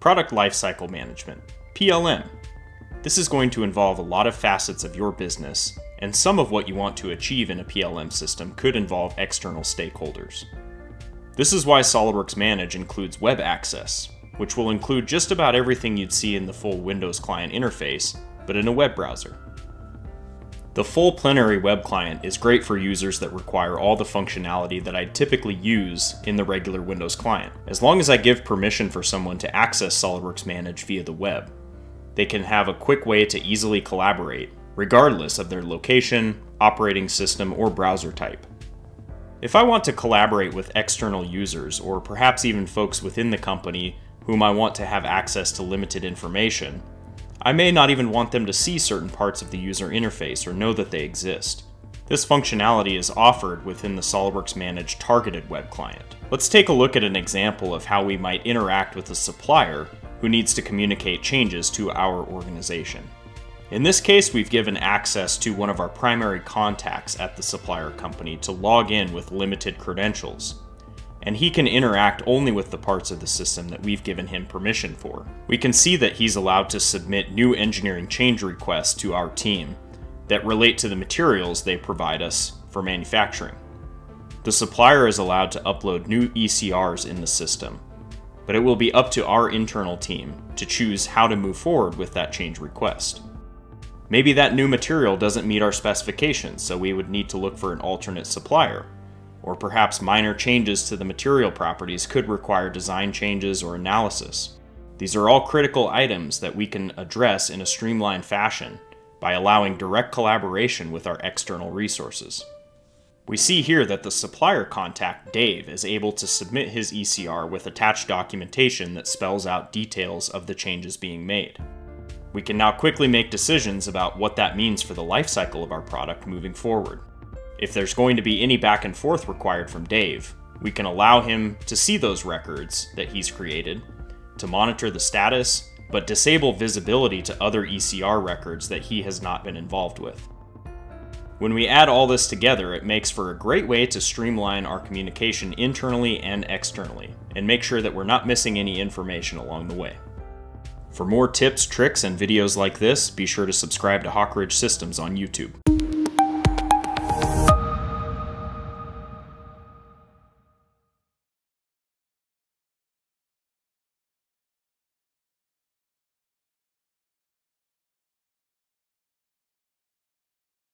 Product Lifecycle Management, PLM. This is going to involve a lot of facets of your business, and some of what you want to achieve in a PLM system could involve external stakeholders. This is why SOLIDWORKS Manage includes web access, which will include just about everything you'd see in the full Windows client interface, but in a web browser. The full plenary web client is great for users that require all the functionality that I typically use in the regular Windows client, as long as I give permission for someone to access SOLIDWORKS Manage via the web. They can have a quick way to easily collaborate, regardless of their location, operating system, or browser type. If I want to collaborate with external users, or perhaps even folks within the company whom I want to have access to limited information, I may not even want them to see certain parts of the user interface or know that they exist. This functionality is offered within the SOLIDWORKS Managed Targeted Web Client. Let's take a look at an example of how we might interact with a supplier who needs to communicate changes to our organization. In this case, we've given access to one of our primary contacts at the supplier company to log in with limited credentials and he can interact only with the parts of the system that we've given him permission for. We can see that he's allowed to submit new engineering change requests to our team that relate to the materials they provide us for manufacturing. The supplier is allowed to upload new ECRs in the system, but it will be up to our internal team to choose how to move forward with that change request. Maybe that new material doesn't meet our specifications, so we would need to look for an alternate supplier, or perhaps minor changes to the material properties could require design changes or analysis. These are all critical items that we can address in a streamlined fashion by allowing direct collaboration with our external resources. We see here that the supplier contact, Dave, is able to submit his ECR with attached documentation that spells out details of the changes being made. We can now quickly make decisions about what that means for the lifecycle of our product moving forward. If there's going to be any back and forth required from Dave, we can allow him to see those records that he's created, to monitor the status, but disable visibility to other ECR records that he has not been involved with. When we add all this together, it makes for a great way to streamline our communication internally and externally, and make sure that we're not missing any information along the way. For more tips, tricks, and videos like this, be sure to subscribe to Hawk Ridge Systems on YouTube.